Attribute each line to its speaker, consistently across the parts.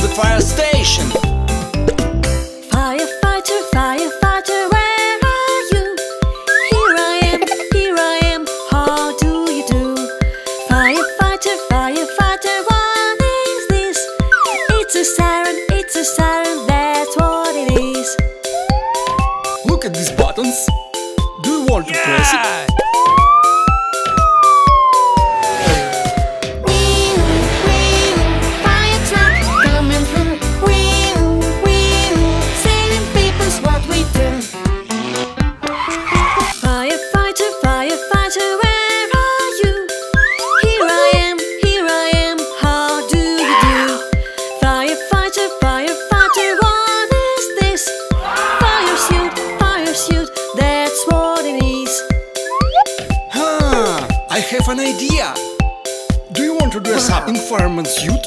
Speaker 1: Welcome to fire station.
Speaker 2: Firefighter, firefighter, where are you? Here I am, here I am, how do you do? Firefighter, firefighter, what is this? It's a siren, it's a siren, that's what it is.
Speaker 1: Look at these buttons. Do you want to press it?
Speaker 2: I
Speaker 1: have an idea. Do you want to dress up uh-huh. in fireman suit?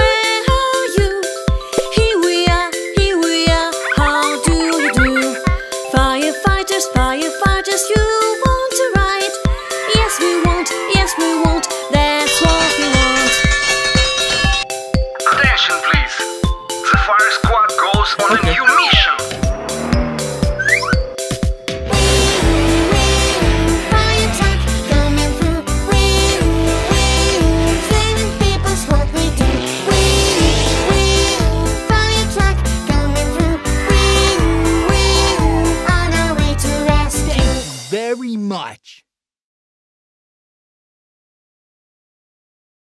Speaker 3: much.